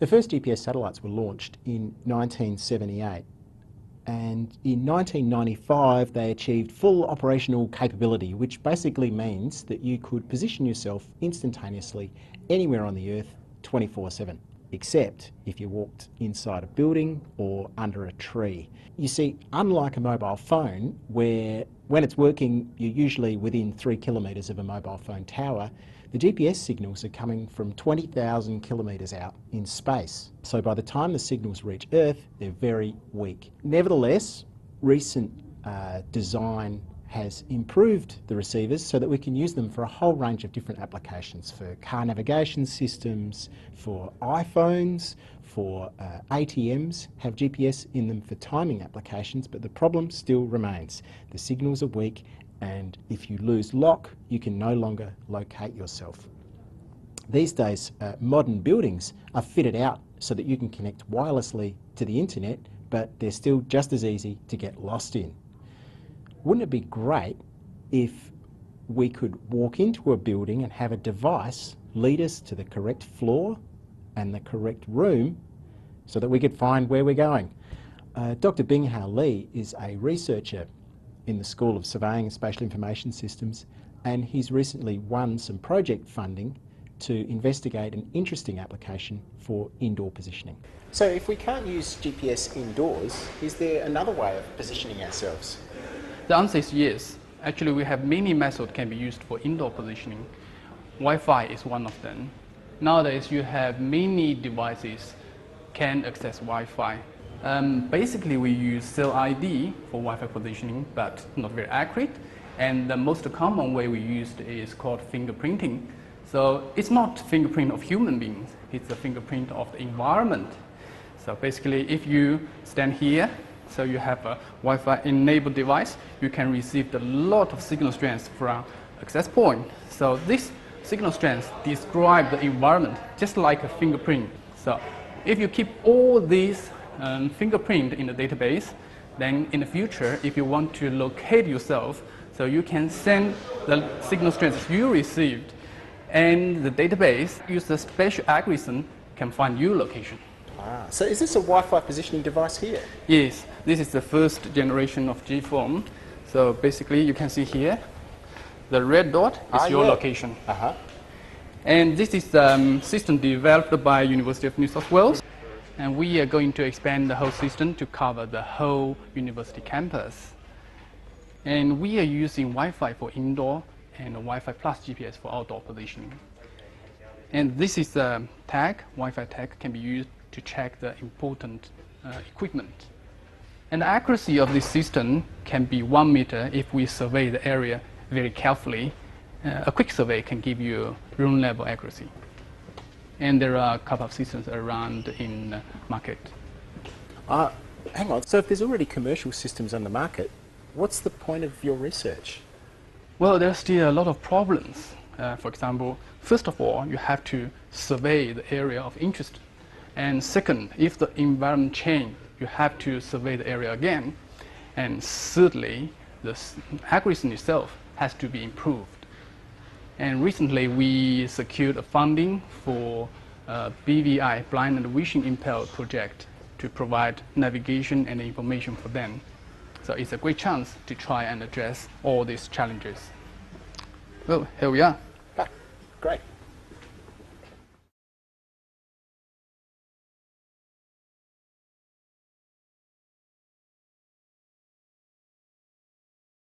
The first GPS satellites were launched in 1978 and in 1995 they achieved full operational capability which basically means that you could position yourself instantaneously anywhere on the earth 24 7 except if you walked inside a building or under a tree. You see, unlike a mobile phone, where when it's working you're usually within three kilometres of a mobile phone tower, the GPS signals are coming from 20,000 kilometres out in space. So by the time the signals reach Earth, they're very weak. Nevertheless, recent uh, design has improved the receivers so that we can use them for a whole range of different applications for car navigation systems, for iPhones, for uh, ATMs have GPS in them for timing applications, but the problem still remains. The signals are weak and if you lose lock, you can no longer locate yourself. These days, uh, modern buildings are fitted out so that you can connect wirelessly to the internet, but they're still just as easy to get lost in. Wouldn't it be great if we could walk into a building and have a device lead us to the correct floor and the correct room so that we could find where we're going? Uh, Dr. Binghao Li is a researcher in the School of Surveying and Spatial Information Systems and he's recently won some project funding to investigate an interesting application for indoor positioning. So if we can't use GPS indoors, is there another way of positioning ourselves? The answer is yes. Actually, we have many methods can be used for indoor positioning. Wi-Fi is one of them. Nowadays, you have many devices can access Wi-Fi. Um, basically, we use cell ID for Wi-Fi positioning, but not very accurate. And the most common way we used is called fingerprinting. So it's not fingerprint of human beings, it's the fingerprint of the environment. So basically, if you stand here, so you have a Wi-Fi enabled device, you can receive a lot of signal strength from access point. So this signal strength describe the environment just like a fingerprint. So if you keep all these um, fingerprint in the database, then in the future, if you want to locate yourself, so you can send the signal strength you received, and the database use the special algorithm can find your location. Ah, so is this a Wi-Fi positioning device here? Yes, this is the first generation of GFOM. So basically, you can see here, the red dot is ah, your yeah. location. Uh-huh. And this is the um, system developed by University of New South Wales. And we are going to expand the whole system to cover the whole university campus. And we are using Wi-Fi for indoor and Wi-Fi plus GPS for outdoor positioning. And this is a tag, Wi-Fi tag can be used to check the important uh, equipment. And the accuracy of this system can be one meter if we survey the area very carefully. Uh, a quick survey can give you room level accuracy. And there are a couple of systems around in market. Uh, hang on, so if there's already commercial systems on the market, what's the point of your research? Well, there's still a lot of problems. Uh, for example, first of all, you have to survey the area of interest. And second, if the environment change, you have to survey the area again. And thirdly, the algorithm itself has to be improved. And recently, we secured a funding for uh, BVI, Blind and Vision Impaired project, to provide navigation and information for them. So it's a great chance to try and address all these challenges. Well, here we are. Ah, great.